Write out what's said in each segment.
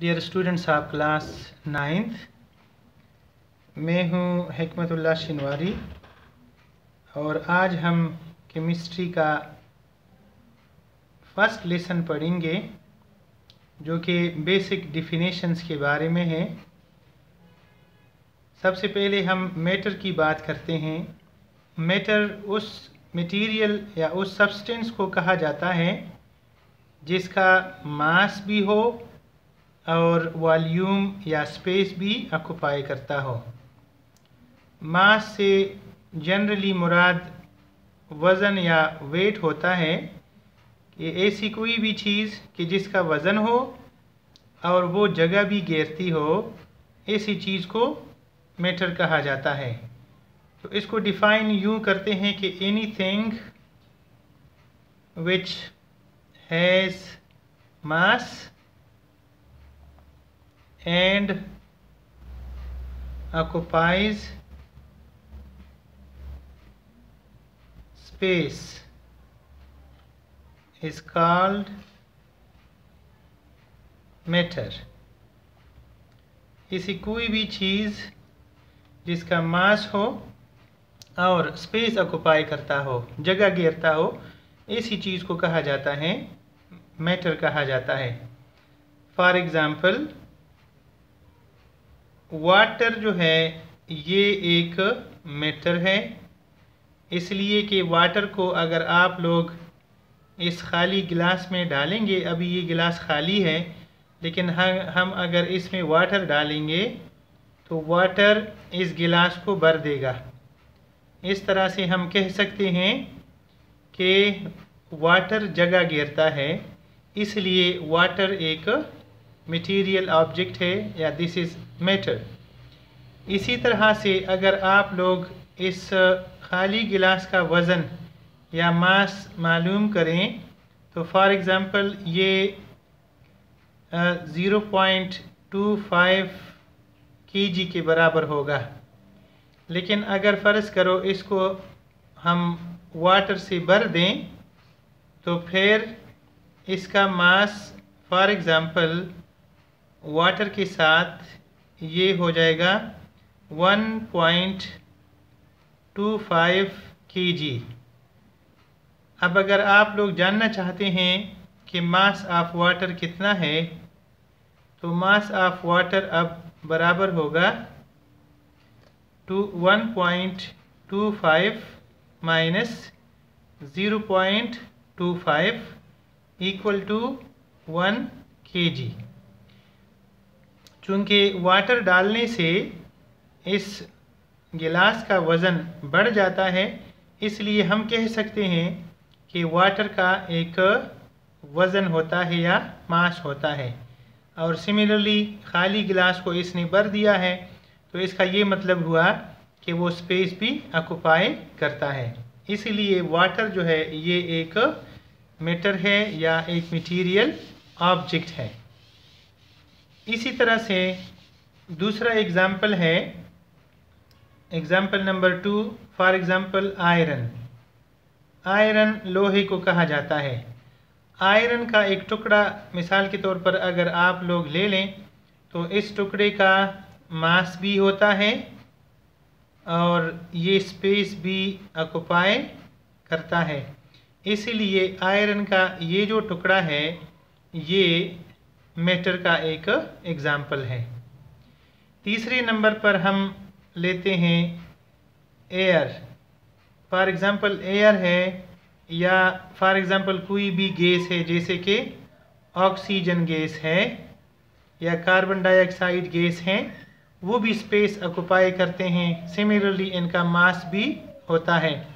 Dear students of class ninth मैं हूँ हमतुल्ला शिनवारी और आज हम केमिस्ट्री का फ़र्स्ट लेसन पढ़ेंगे, जो कि बेसिक डिफिनेशंस के बारे में है। सबसे पहले हम मैटर की बात करते हैं। मैटर उस मटेरियल या उस सब्सटेंस को कहा जाता है जिसका मास भी हो और वॉल्यूम या स्पेस भी ऑक्यूपाई करता हो। मास से जनरली मुराद वज़न या वेट होता है कि ऐसी कोई भी चीज़ कि जिसका वज़न हो और वो जगह भी घेरती हो, ऐसी चीज़ को मैटर कहा जाता है। तो इसको डिफ़ाइन यूँ करते हैं कि anything which has mass and occupies space. Is called matter. इसी कोई भी चीज़ जिसका मास हो और स्पेस ऑक्यूपाई करता हो, जगह घेरता हो ऐसी चीज़ को कहा जाता है मैटर कहा जाता है। फॉर एग्ज़ाम्पल वाटर जो है, ये एक मैटर है। इसलिए कि वाटर को अगर आप लोग इस खाली गिलास में डालेंगे, अभी ये गिलास खाली है, लेकिन हम हम अगर इसमें वाटर डालेंगे तो वाटर इस गिलास को भर देगा। इस तरह से हम कह सकते हैं कि वाटर जगह घेरता है। इसलिए वाटर एक मटेरियल ऑब्जेक्ट है, या दिस इज़ मैटर इसी तरह से अगर आप लोग इस खाली गिलास का वज़न या मास मालूम करें तो फॉर एग्ज़ाम्पल ये zero point two five K G के बराबर होगा। लेकिन अगर फ़र्ज़ करो इसको हम वाटर से भर दें तो फिर इसका मास फॉर एग्ज़ाम्पल वाटर के साथ ये हो जाएगा वन पॉइंट अब अगर आप लोग जानना चाहते हैं कि मास ऑफ़ वाटर कितना है तो मास ऑफ़ वाटर अब बराबर होगा to one point two five minus zero point two five equal to one K G चूँकि वाटर डालने से इस गिलास का वज़न बढ़ जाता है, इसलिए हम कह सकते हैं कि वाटर का एक वज़न होता है या मास होता है। और सिमिलरली खाली गिलास को इसने भर दिया है तो इसका ये मतलब हुआ कि वो स्पेस भी ऑक्यूपाई करता है। इसलिए वाटर जो है, ये एक मेटर है या एक मटेरियल ऑब्जेक्ट है। इसी तरह से दूसरा एग्ज़ाम्पल है। Example number two for example iron iron लोहे को कहा जाता है। आयरन का एक टुकड़ा, मिसाल के तौर पर अगर आप लोग ले लें तो इस टुकड़े का मास भी होता है और ये स्पेस भी ऑक्यूपाई करता है। इसीलिए आयरन का ये जो टुकड़ा है, ये मैटर का एक एग्ज़ाम्पल है। तीसरे नंबर पर हम लेते हैं एयर फॉर एग्ज़ाम्पल एयर है या फॉर एग्ज़ाम्पल कोई भी गैस है, जैसे कि ऑक्सीजन गैस है या कार्बन डाइऑक्साइड गैस है, वो भी स्पेस ऑक्यूपाई करते हैं। सिमिलरली इनका मास भी होता है।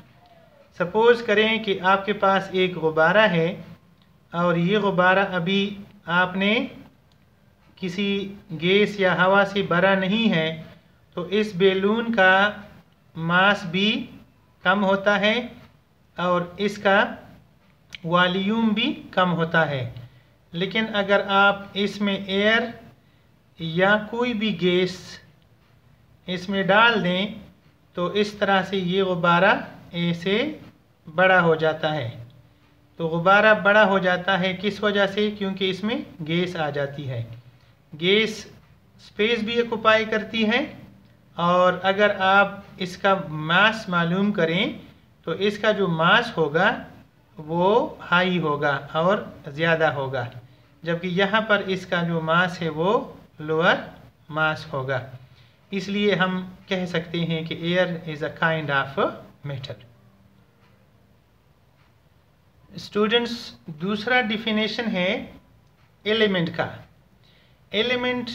सपोज़ करें कि आपके पास एक गुब्बारा है और ये गुब्बारा अभी आपने किसी गैस या हवा से भरा नहीं है तो इस बैलून का मास भी कम होता है और इसका वॉल्यूम भी कम होता है। लेकिन अगर आप इसमें एयर या कोई भी गैस इसमें डाल दें तो इस तरह से ये गुब्बारा ऐसे बड़ा हो जाता है। तो गुब्बारा बड़ा हो जाता है किस वजह से? क्योंकि इसमें गैस आ जाती है। गैस स्पेस भी ऑक्यूपाई करती है और अगर आप इसका मास मालूम करें तो इसका जो मास होगा, वो हाई होगा और ज़्यादा होगा। जबकि यहाँ पर इसका जो मास है, वो लोअर मास होगा। इसलिए हम कह सकते हैं कि air is a kind of metal students, दूसरा डिफिनेशन है एलिमेंट का। एलिमेंट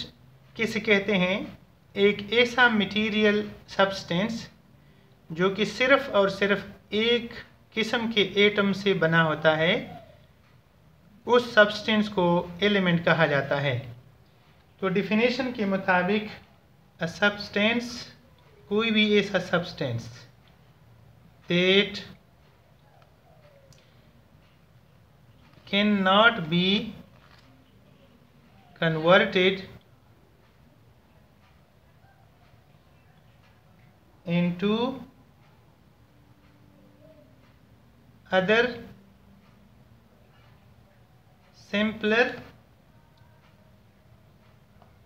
किसे कहते हैं? एक ऐसा मटेरियल सब्सटेंस जो कि सिर्फ़ और सिर्फ़ एक किस्म के एटम से बना होता है। उस सब्सटेंस को एलिमेंट कहा जाता है। तो डिफिनेशन के मुताबिक अ सब्सटेंस कोई भी ऐसा substance that cannot be converted into other simpler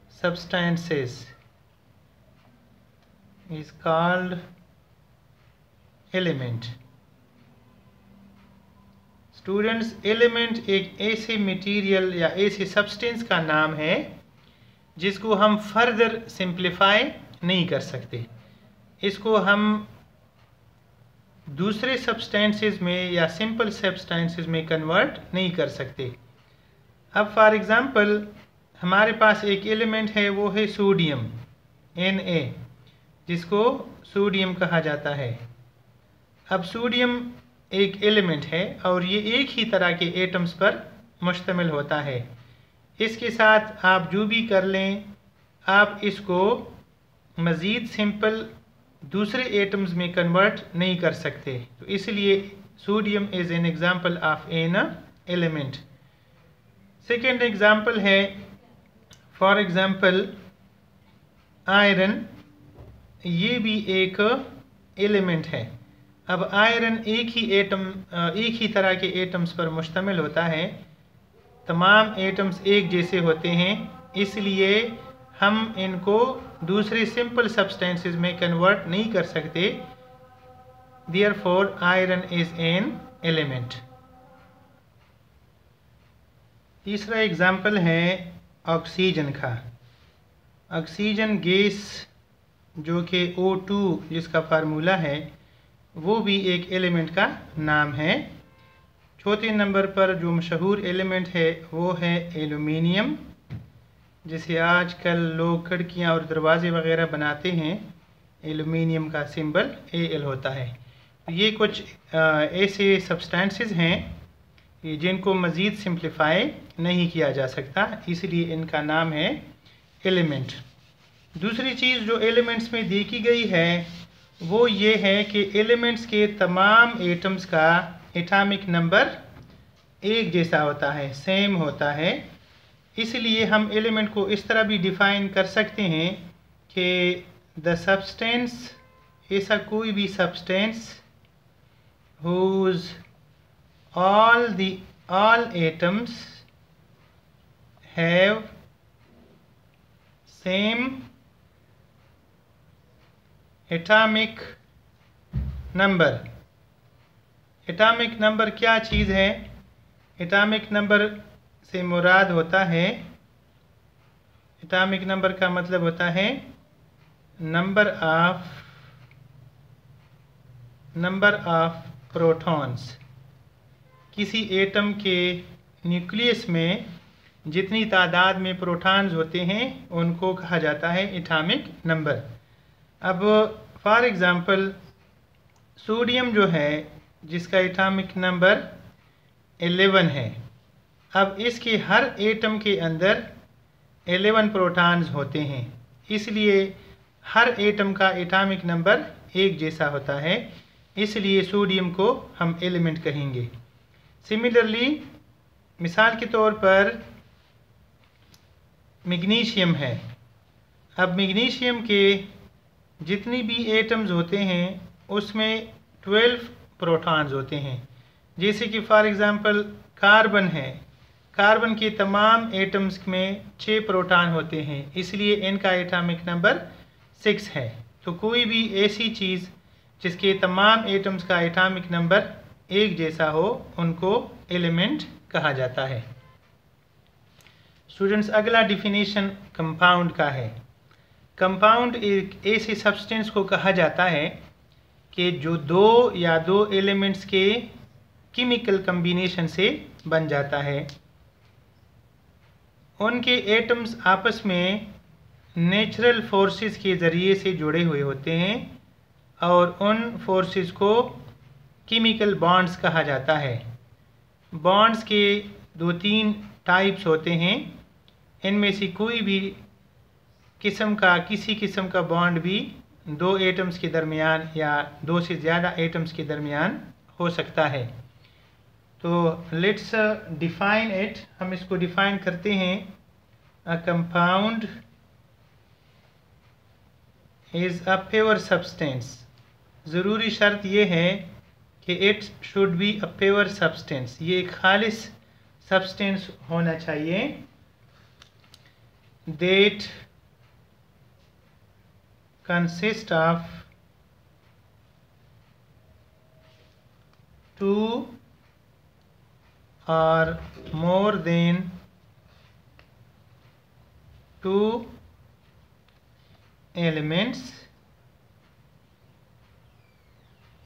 substances. Is called element. Students element एक ऐसे मटेरियल या ऐसे सब्सटेंस का नाम है, जिसको हम फर्दर सिंप्लीफाई नहीं कर सकते। इसको हम दूसरे सब्सटेंसेस में या सिंपल सब्सटेंसेस में कन्वर्ट नहीं कर सकते। अब फॉर एग्ज़ाम्पल हमारे पास एक एलिमेंट है, वो है सोडियम एन जिसको सोडियम कहा जाता है। अब सोडियम एक एलिमेंट है और ये एक ही तरह के एटम्स पर मुश्तमिल होता है। इसके साथ आप जो भी कर लें, आप इसको मज़ीद सिंपल दूसरे एटम्स में कन्वर्ट नहीं कर सकते। तो इसलिए sodium is an example of an element second example है फॉर एग्ज़ाम्पल आयरन ये भी एक एलिमेंट है। अब आयरन एक ही एटम एक ही तरह के एटम्स पर मुश्तमिल होता है। तमाम एटम्स एक जैसे होते हैं, इसलिए हम इनको दूसरे सिंपल सब्सटेंसेस में कन्वर्ट नहीं कर सकते। Therefore iron is an element तीसरा एग्ज़ाम्पल है ऑक्सीजन का। ऑक्सीजन गैस जो कि O2 जिसका फार्मूला है वो भी एक एलिमेंट का नाम है। चौथे नंबर पर जो मशहूर एलिमेंट है, वो है एलुमिनियम जिसे आजकल लोग खिड़कियाँ और दरवाजे वगैरह बनाते हैं एलुमिनियम का सिंबल ए एल होता है। तो ये कुछ ऐसे सब्सटेंसेस हैं जिनको मज़ीद सिंप्लीफाई नहीं किया जा सकता, इसलिए इनका नाम है एलिमेंट दूसरी चीज़ जो एलिमेंट्स में देखी गई है वो ये है कि एलिमेंट्स के तमाम एटम्स का एटॉमिक नंबर एक जैसा होता है, सेम होता है। इसलिए हम एलिमेंट को इस तरह भी डिफ़ाइन कर सकते हैं कि द सब्सटेंस, ऐसा कोई भी substance whose all the all atoms have same atomic number atomic number क्या चीज़ है? एटॉमिक नंबर से मुराद होता है। एटॉमिक नंबर का मतलब होता है number of number of protons किसी एटम के न्यूक्लियस में जितनी तादाद में प्रोटॉन्स होते हैं, उनको कहा जाता है एटॉमिक नंबर अब फॉर एग्ज़ाम्पल सोडियम जो है, जिसका एटॉमिक नंबर 11 है। अब इसके हर एटम के अंदर 11 प्रोटॉन्स होते हैं। इसलिए हर एटम का एटॉमिक नंबर एक जैसा होता है। इसलिए सोडियम को हम एलिमेंट कहेंगे। सिमिलरली मिसाल के तौर पर मैग्नीशियम है। अब मैग्नीशियम के जितनी भी एटम्स होते हैं, उसमें ट्वेल्व प्रोटॉन्स होते हैं। जैसे कि फॉर एग्ज़ाम्पल कार्बन है। कार्बन के तमाम एटम्स में छः प्रोटॉन होते हैं, इसलिए इनका एटॉमिक नंबर सिक्स है। तो कोई भी ऐसी चीज़ जिसके तमाम एटम्स का एटॉमिक नंबर एक जैसा हो, उनको एलिमेंट कहा जाता है। स्टूडेंट्स, अगला डिफिनेशन कंपाउंड का है। कंपाउंड एक ऐसे सब्सटेंस को कहा जाता है कि जो दो या दो एलिमेंट्स के केमिकल कम्बिनेशन से बन जाता है। उनके एटम्स आपस में नेचुरल फोर्सेस के ज़रिए से जुड़े हुए होते हैं और उन फोर्सेस को केमिकल बॉन्ड्स कहा जाता है। बॉन्ड्स के दो तीन टाइप्स होते हैं। इनमें से कोई भी किस्म का, किसी किस्म का बॉन्ड भी दो एटम्स के दरमियान या दो से ज़्यादा एटम्स के दरमियान हो सकता है। तो लेट्स डिफाइन इट हम इसको डिफाइन करते हैं। A compound is a pure substance ज़रूरी शर्त यह है कि it should be a pure substance ये एक खालिस सब्सटेंस होना चाहिए। That consist of two or more than two elements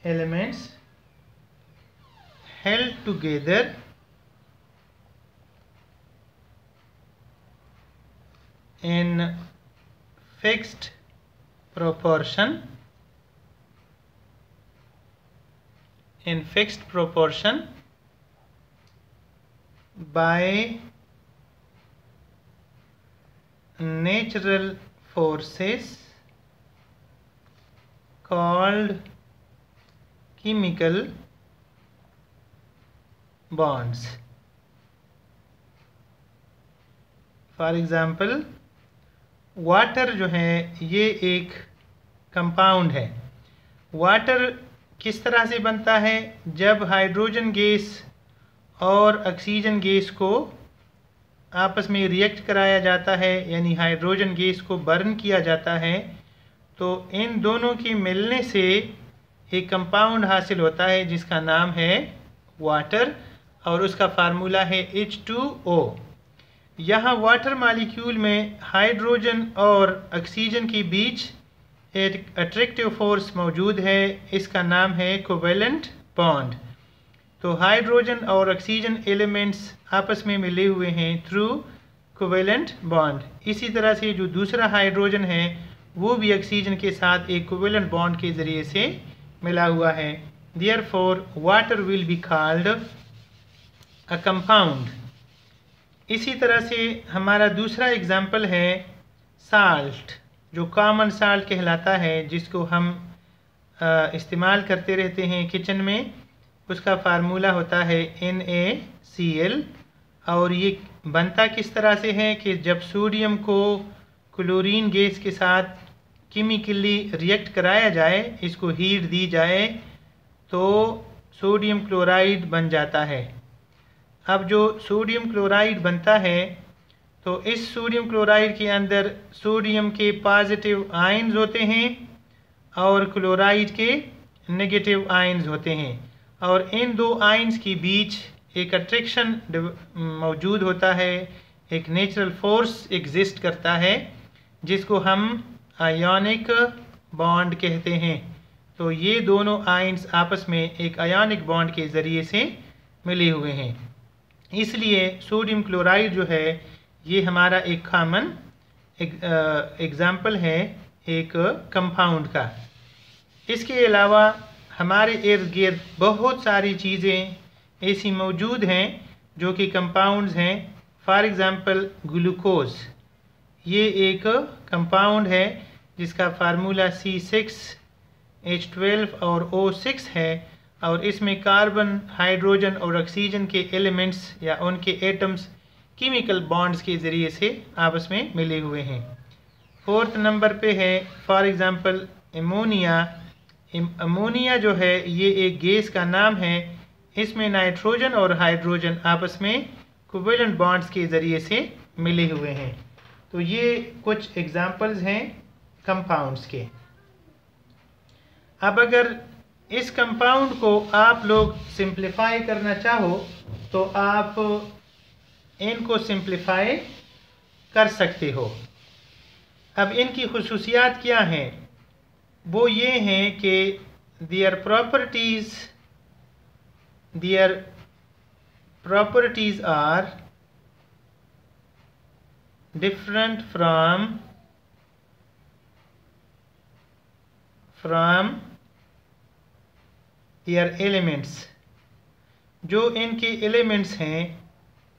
elements held together in fixed proportion in fixed proportion by natural forces called chemical bonds for example water जो है ये एक compound है। वाटर किस तरह से बनता है? जब हाइड्रोजन गैस और ऑक्सीजन गैस को आपस में रिएक्ट कराया जाता है, यानी हाइड्रोजन गैस को बर्न किया जाता है तो इन दोनों की मिलने से एक कंपाउंड हासिल होता है, जिसका नाम है वाटर और उसका फार्मूला है एच टू ओ यहाँ वाटर मालिक्यूल में हाइड्रोजन और ऑक्सीजन के बीच एक अट्रैक्टिव फोर्स मौजूद है, इसका नाम है कोवेलेंट बॉन्ड तो हाइड्रोजन और ऑक्सीजन एलिमेंट्स आपस में मिले हुए हैं थ्रू कोवेलेंट बॉन्ड इसी तरह से जो दूसरा हाइड्रोजन है, वो भी ऑक्सीजन के साथ एक कोवेलेंट बॉन्ड के ज़रिए से मिला हुआ है. Therefore water will be called a compound इसी तरह से हमारा दूसरा एग्ज़ाम्पल है साल्ट जो कामन साल्ट कहलाता है, जिसको हम इस्तेमाल करते रहते हैं किचन में, उसका फार्मूला होता है एन ए सी एल और ये बनता किस तरह से है कि जब सोडियम को क्लोरीन गैस के साथ केमिकली रिएक्ट कराया जाए, इसको हीट दी जाए तो सोडियम क्लोराइड बन जाता है। अब जो सोडियम क्लोराइड बनता है तो इस सोडियम क्लोराइड के अंदर सोडियम के पॉजिटिव आयन्स होते हैं और क्लोराइड के नेगेटिव आयन्स होते हैं। और इन दो आयन्स के बीच एक अट्रैक्शन मौजूद होता है, एक नेचुरल फोर्स एग्जिस्ट करता है, जिसको हम आयोनिक बॉन्ड कहते हैं। तो ये दोनों आयन्स आपस में एक आयोनिक बॉन्ड के ज़रिए से मिले हुए हैं। इसलिए सोडियम क्लोराइड जो है ये हमारा एक कॉमन एग्ज़ाम्पल है एक कंपाउंड का। इसके अलावा हमारे इर्द गिर्द बहुत सारी चीज़ें ऐसी मौजूद हैं जो कि कंपाउंड्स हैं। फॉर एग्ज़ाम्पल ग्लूकोज ये एक कंपाउंड है जिसका formula C six H twelve और ओ सिक्स है और इसमें कार्बन हाइड्रोजन और ऑक्सीजन के एलिमेंट्स या उनके एटम्स केमिकल बॉन्ड्स के ज़रिए से आपस में मिले हुए हैं। फोर्थ नंबर पे है फॉर एग्ज़ाम्पल एमोनिया अमोनिया जो है, ये एक गैस का नाम है। इसमें नाइट्रोजन और हाइड्रोजन आपस में कोवेलेंट बॉन्ड्स के ज़रिए से मिले हुए हैं। तो ये कुछ एग्जांपल्स हैं कंपाउंड्स के। अब अगर इस कंपाउंड को आप लोग सिंप्लीफाई करना चाहो तो आप इनको सिंप्लीफाई कर सकते हो। अब इनकी खसूसियात क्या हैं? वो ये हैं कि their properties their properties are different from from their elements जो इनके एलिमेंट्स हैं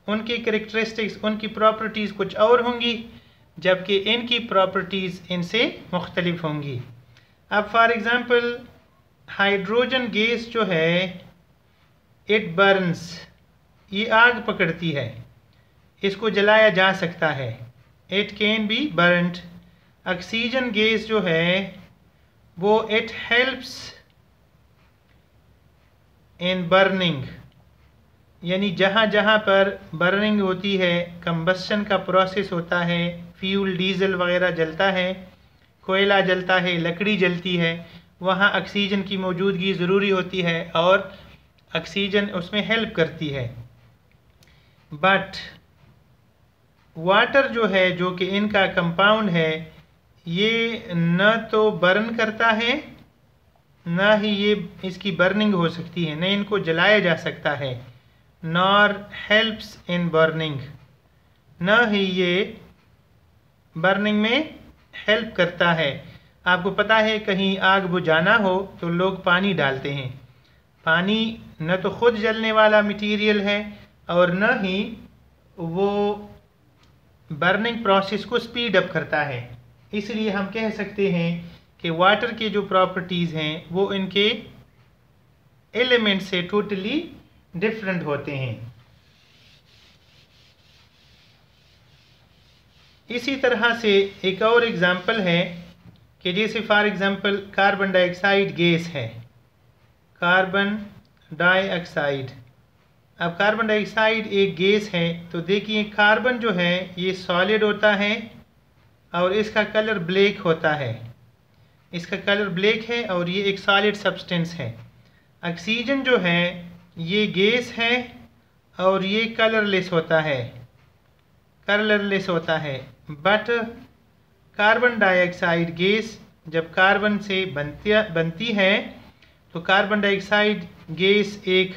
उनकी करेक्टरिस्टिक्स उनकी प्रॉपर्टीज़ कुछ और होंगी, जबकि इनकी प्रॉपर्टीज़ इनसे मुख्तलिफ़ होंगी। अब फॉर एग्ज़ाम्पल हाइड्रोजन गैस जो है इट बर्न्स ये आग पकड़ती है, इसको जलाया जा सकता है। It can be burned oxygen gas जो है, वो इट हेल्प्स इन बर्निंग यानी जहाँ जहाँ पर बर्निंग होती है कंबस्शन का प्रोसेस होता है फ्यूल डीजल वगैरह जलता है, कोयला जलता है, लकड़ी जलती है, वहाँ ऑक्सीजन की मौजूदगी ज़रूरी होती है और ऑक्सीजन उसमें हेल्प करती है। बट वाटर जो है, जो कि इनका कंपाउंड है, ये न तो बर्न करता है, ना ही ये इसकी बर्निंग हो सकती है, न इनको जलाया जा सकता है। नॉर हेल्प्स इन बर्निंग न ही ये बर्निंग में हेल्प करता है। आपको पता है कहीं आग बुझाना हो तो लोग पानी डालते हैं। पानी न तो खुद जलने वाला मटेरियल है और न ही वो बर्निंग प्रोसेस को स्पीड अप करता है। इसलिए हम कह सकते हैं कि वाटर के जो प्रॉपर्टीज़ हैं, वो इनके एलिमेंट से टोटली डिफरेंट होते हैं। इसी तरह से एक और एग्ज़ाम्पल है कि जैसे for example carbon dioxide gas है। कार्बन डाइऑक्साइड अब कार्बन डाइऑक्साइड एक गैस है तो देखिए कार्बन जो है, ये सॉलिड होता है और इसका कलर ब्लैक होता है। इसका कलर ब्लैक है और ये एक सॉलिड सब्सटेंस है। ऑक्सीजन जो है ये गैस है और ये कलरलेस होता है। कलरलेस होता है। बट कार्बन डाइऑक्साइड गैस जब कार्बन से बनती बनती है तो कार्बन डाइऑक्साइड गैस एक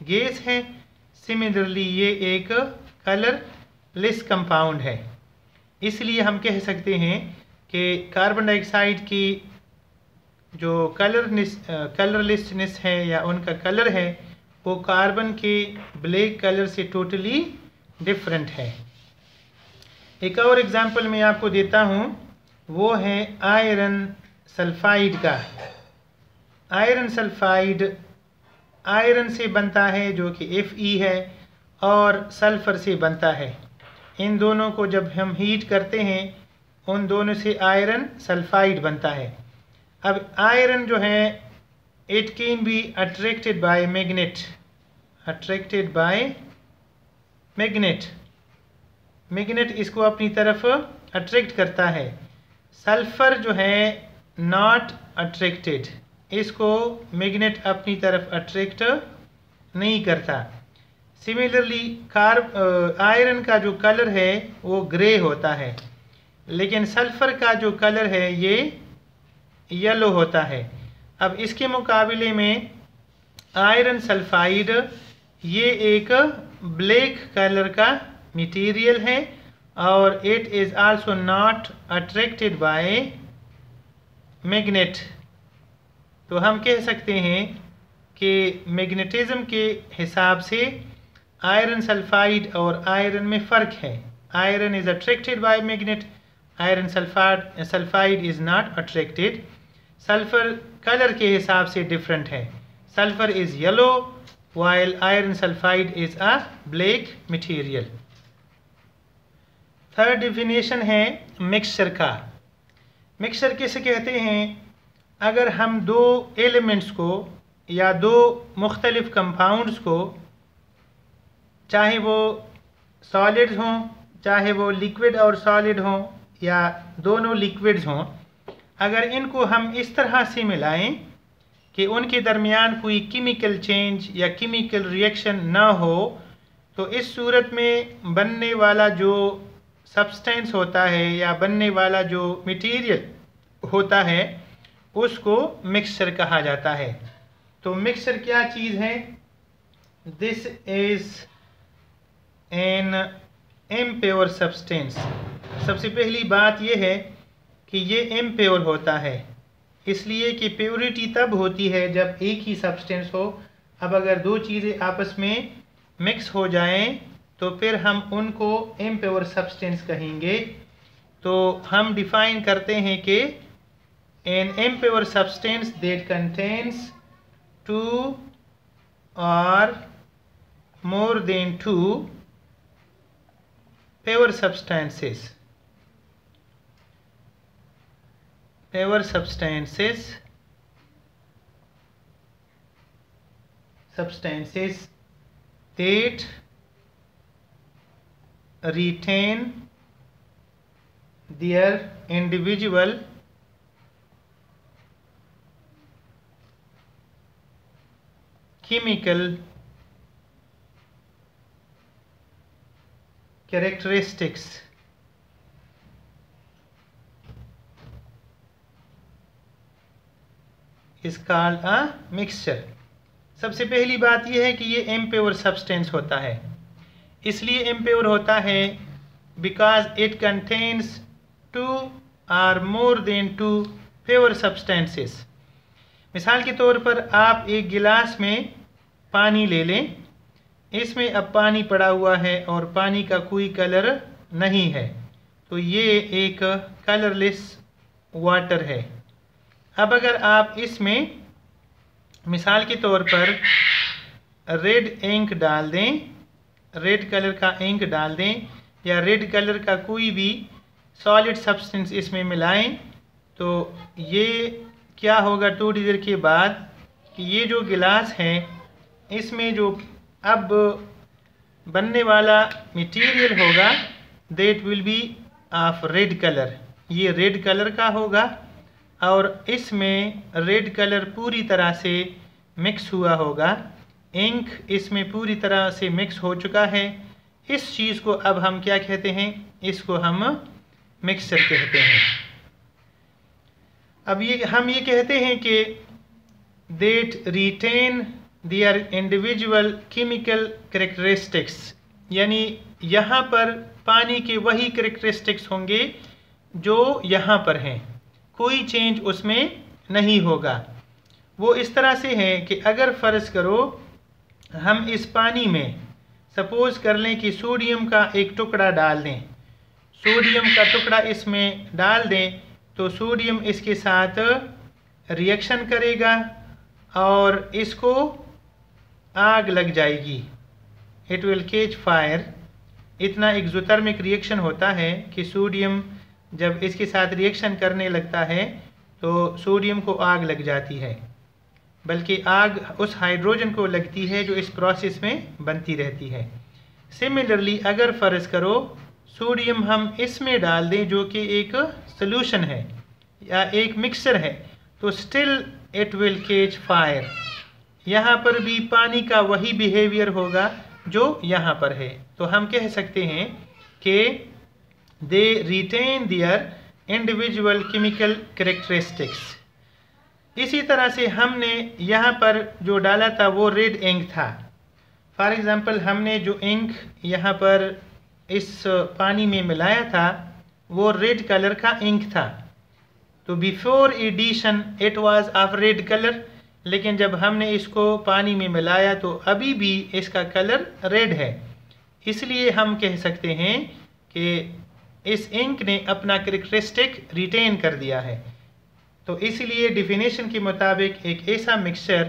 गैस है। सिमिलरली ये एक कलरलेस कंपाउंड है। इसलिए हम कह सकते हैं कि कार्बन डाइऑक्साइड की जो कलरनेस कलरलेसनेस है या उनका कलर है वो कार्बन के ब्लैक कलर से टोटली डिफरेंट है। एक और एग्जांपल मैं आपको देता हूँ, वो है आयरन सल्फाइड का। आयरन सल्फाइड आयरन से बनता है, जो कि एफ़ ई है, और सल्फ़र से बनता है। इन दोनों को जब हम हीट करते हैं, उन दोनों से आयरन सल्फाइड बनता है। अब आयरन जो है it can be attracted by magnet attracted by magnet magnet इसको अपनी तरफ़ अट्रैक्ट करता है। सल्फ़र जो है नॉट अट्रैक्टेड इसको मैग्नेट अपनी तरफ़ अट्रैक्ट नहीं करता। सिमिलरली कार्ब आयरन का जो कलर है, वो ग्रे होता है। लेकिन सल्फ़र का जो कलर है, ये येलो होता है। अब इसके मुकाबले में आयरन सल्फाइड ये एक ब्लैक कलर का मटेरियल है और it is also not attracted by magnet तो हम कह सकते हैं कि मैग्नेटिज्म के हिसाब से आयरन सल्फाइड और आयरन में फ़र्क है। Iron is attracted by magnet iron sulphide sulphide is not attracted sulphur colour के हिसाब से डिफरेंट है। Sulphur is yellow while iron sulphide is a black material third definition है मिक्सचर का। मिक्सचर किसे कहते हैं? अगर हम दो एलिमेंट्स को या दो मुख्तलिफ़ कंपाउंड्स को, चाहे वो सॉलिड हों, चाहे वो लिक्विड और सॉलिड हों, या दोनों लिक्विड्स हों अगर इनको हम इस तरह से मिलाएँ कि उनके दरमियान कोई केमिकल चेंज या केमिकल रिएक्शन ना हो तो इस सूरत में बनने वाला जो सब्सटेंस होता है या बनने वाला जो मटेरियल होता है, उसको मिक्सचर कहा जाता है। तो मिक्सचर क्या चीज़ है? This is an impure substance सबसे पहली बात यह है कि ये इम्प्योर होता है। इसलिए कि प्योरिटी तब होती है जब एक ही सब्सटेंस हो। अब अगर दो चीज़ें आपस में मिक्स हो जाएँ तो फिर हम उनको इम्प्योर सब्सटेंस कहेंगे। तो हम डिफाइन करते हैं कि an impure substance that contains two or more than two pure substances pure substances substances that retain their individual chemical characteristics is called a mixture सबसे पहली बात यह है कि ये एम्प्योर सब्सटेंस होता है। इसलिए एम्प्योर होता है because it contains two or more than two pure substances मिसाल के तौर पर आप एक गिलास में पानी ले लें। इसमें अब पानी पड़ा हुआ है और पानी का कोई कलर नहीं है। तो ये एक कलरलेस वाटर है। अब अगर आप इसमें मिसाल के तौर पर रेड इंक डाल दें, रेड कलर का इंक डाल दें, या रेड कलर का कोई भी सॉलिड सब्सटेंस इसमें मिलाएँ तो ये क्या होगा थोड़ी देर के बाद कि ये जो गिलास है, इसमें जो अब बनने वाला मटेरियल होगा that will be of red colour ये रेड कलर का होगा और इसमें रेड कलर पूरी तरह से मिक्स हुआ होगा। इंक इसमें पूरी तरह से मिक्स हो चुका है। इस चीज़ को अब हम क्या कहते हैं? इसको हम मिक्सचर कहते हैं। अब ये, हम ये कहते हैं कि that retain their individual chemical characteristics यानी यहाँ पर पानी के वही करेक्टरिस्टिक्स होंगे जो यहाँ पर हैं। कोई चेंज उसमें नहीं होगा। वो इस तरह से है कि अगर फ़र्ज़ करो, हम इस पानी में सपोज़ कर लें कि सोडियम का एक टुकड़ा डाल दें। सोडियम का टुकड़ा इसमें डाल दें तो सोडियम इसके साथ रिएक्शन करेगा और इसको आग लग जाएगी। इट विल केच फायर इतना एक्जोथर्मिक रिएक्शन होता है कि सोडियम जब इसके साथ रिएक्शन करने लगता है तो सोडियम को आग लग जाती है। बल्कि आग उस हाइड्रोजन को लगती है जो इस प्रोसेस में बनती रहती है। सिमिलरली अगर फ़र्ज़ करो सोडियम हम इसमें डाल दें जो कि एक सोल्यूशन है, या एक मिक्सर है तो still it will catch fire यहाँ पर भी पानी का वही बिहेवियर होगा जो यहाँ पर है। तो हम कह सकते हैं कि they retain their individual chemical characteristics इसी तरह से हमने यहाँ पर जो डाला था, वो रेड इंक था। फॉर एग्ज़ाम्पल हमने जो इंक यहाँ पर इस पानी में मिलाया था, वो रेड कलर का इंक था। तो before addition it was of red colour लेकिन जब हमने इसको पानी में मिलाया तो अभी भी इसका कलर रेड है। इसलिए हम कह सकते हैं कि इस इंक ने अपना करेक्टरिस्टिक रिटेन कर दिया है। तो इसलिए डिफिनेशन के मुताबिक एक ऐसा मिक्सचर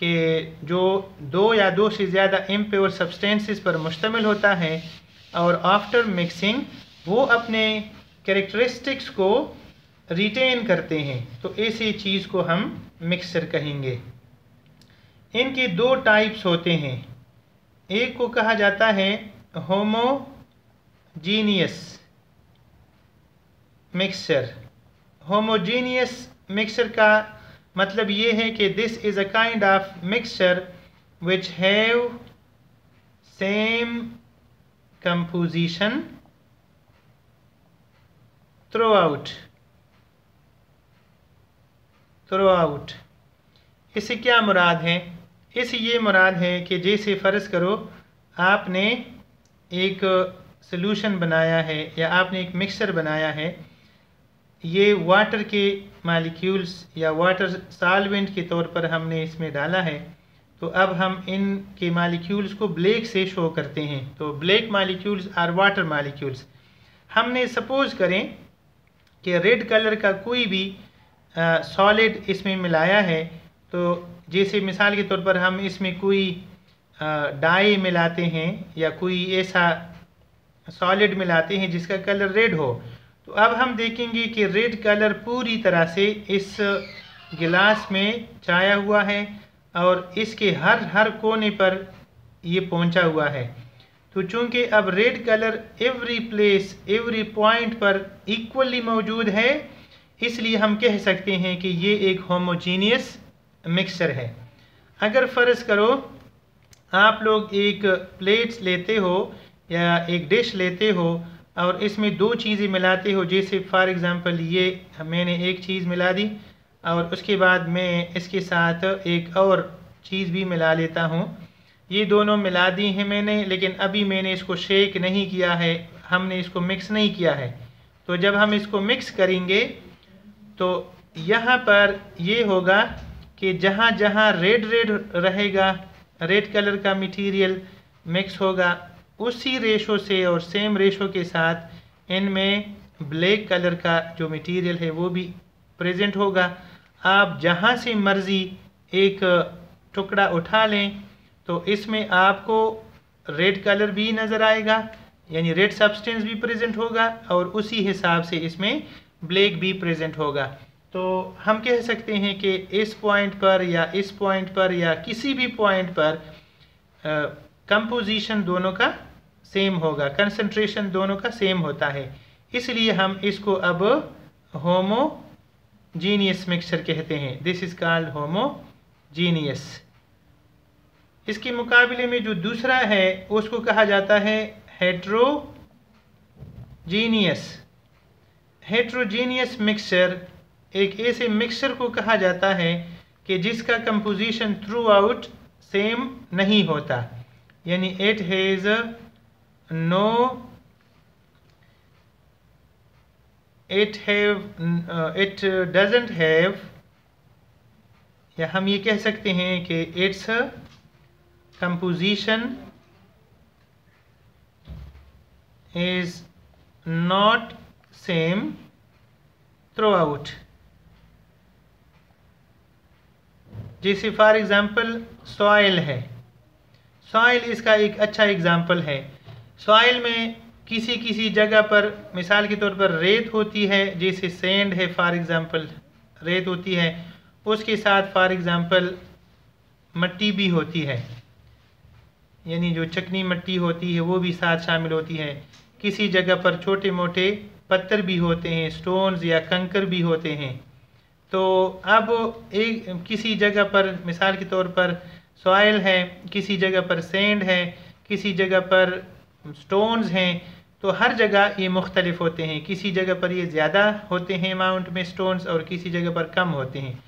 कि जो दो या दो से ज़्यादा इम्प्योर सब्सटेंसेस पर मुश्तमिल होता है और आफ्टर मिक्सिंग वो अपने करेक्टरिस्टिक्स को रिटेन करते हैं। तो ऐसी चीज़ को हम मिक्सचर कहेंगे। इनके दो टाइप्स होते हैं। एक को कहा जाता है होमोजीनियस मिक्सचर होमोजीनियस मिक्सचर का मतलब ये है कि this is a kind of mixture which have same composition throughout throughout इससे क्या मुराद है? इस ये मुराद है कि जैसे फ़र्ज़ करो, आपने एक सलूशन बनाया है या आपने एक मिक्सर बनाया है ये वाटर के मालिक्यूल्स या वाटर सालवेंट के तौर पर हमने इसमें डाला है। तो अब हम इन के मालिक्यूल्स को ब्लैक से शो करते हैं। तो black molecules are water molecules हमने सपोज़ करें कि रेड कलर का कोई भी सॉलिड इसमें मिलाया है। तो जैसे मिसाल के तौर पर हम इसमें कोई डाई मिलाते हैं या कोई ऐसा सॉलिड मिलाते हैं जिसका कलर रेड हो। तो अब हम देखेंगे कि रेड कलर पूरी तरह से इस गिलास में छाया हुआ है और इसके हर हर कोने पर ये पहुँचा हुआ है। तो चूँकि अब red colour every place every point पर इक्वली मौजूद है, इसलिए हम कह सकते हैं कि ये एक होमोजीनियस मिक्सचर है। अगर फ़र्ज़ करो, आप लोग एक प्लेट्स लेते हो या एक डिश लेते हो और इसमें दो चीज़ें मिलाते हो, जैसे फॉर एग्ज़ाम्पल ये मैंने एक चीज़ मिला दी और उसके बाद मैं इसके साथ एक और चीज़ भी मिला लेता हूँ। ये दोनों मिला दी हैं मैंने, लेकिन अभी मैंने इसको शेक नहीं किया है, हमने इसको मिक्स नहीं किया है। तो जब हम इसको मिक्स करेंगे तो यहाँ पर ये होगा कि जहाँ जहाँ रेड रेड रहेगा रेड कलर का मटेरियल मिक्स होगा उसी रेशो से और सेम रेशो के साथ इनमें ब्लैक कलर का जो मटेरियल है वो भी प्रेजेंट होगा। आप जहाँ से मर्ज़ी एक टुकड़ा उठा लें तो इसमें आपको रेड कलर भी नज़र आएगा, यानी रेड सब्सटेंस भी प्रेजेंट होगा और उसी हिसाब से इसमें ब्लैक भी प्रेजेंट होगा। तो हम कह सकते हैं कि इस पॉइंट पर या इस पॉइंट पर या किसी भी पॉइंट पर कंपोजिशन दोनों का सेम होगा। कंसंट्रेशन दोनों का सेम होता है। इसलिए हम इसको अब होमोजीनियस मिक्सचर कहते हैं। दिस इज़ कॉल्ड होमोजीनियस इसके मुकाबले में जो दूसरा है, उसको कहा जाता है हेट्रोजीनियस हेट्रोजीनियस मिक्सचर एक ऐसे मिक्सचर को कहा जाता है कि जिसका कंपोजिशन थ्रू आउट सेम नहीं होता। यानी it has no it have it doesn't have, या हम ये कह सकते हैं कि its composition is not same throughout. जैसे फॉर एग्ज़ाम्पल सॉइल है। सॉइल इसका एक अच्छा एग्ज़ाम्पल है। सॉइल में किसी किसी जगह पर, मिसाल के तौर पर रेत होती है, जैसे सेंड है, फॉर एग्ज़ाम्पल रेत होती है, उसके साथ, फॉर एग्ज़ाम्पल मट्टी भी होती है। यानी जो चकनी मट्टी होती है, वो भी साथ शामिल होती है। किसी जगह पर छोटे मोटे पत्थर भी होते हैं स्टोन्स या कंकर भी होते हैं। तो अब एक, किसी जगह पर, मिसाल के तौर पर, सॉइल है, किसी जगह पर सेंड है, किसी जगह पर स्टोन्स हैं तो हर जगह ये मुख्तलिफ़ होते हैं। किसी जगह पर ये ज़्यादा होते हैं अमाउंट में स्टोन्स और किसी जगह पर कम होते हैं।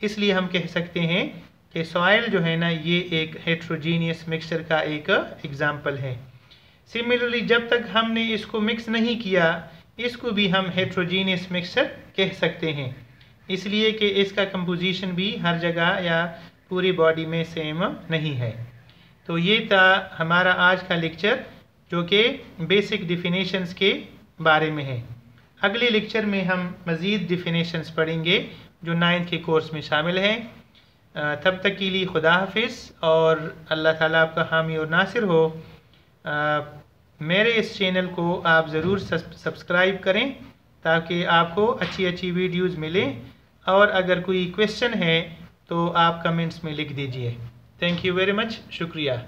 इसलिए हम कह सकते हैं कि सॉइल जो है ना, ये एक हेट्रोजीनियस मिक्सचर का एक एग्ज़ाम्पल है। सिमिलरली जब तक हमने इसको मिक्स नहीं किया, इसको भी हम हेट्रोजीनियस मिक्सचर कह सकते हैं। इसलिए कि इसका कंपोजिशन भी हर जगह या पूरी बॉडी में सेम नहीं है। तो ये था हमारा आज का लेक्चर जो कि बेसिक डिफिनेशंस के बारे में है। अगले लेक्चर में हम मज़ीद डिफिनेशंस पढ़ेंगे जो नाइन्थ के कोर्स में शामिल हैं। तब तक के लिए खुदा हाफिज़ और अल्लाह ताला आपका हामी और नासिर हो। आ, मेरे इस चैनल को आप ज़रूर सब्सक्राइब करें ताकि आपको अच्छी अच्छी वीडियोज़ मिलें। और अगर कोई क्वेश्चन है तो आप कमेंट्स में लिख दीजिए। थैंक यू वेरी मच शुक्रिया।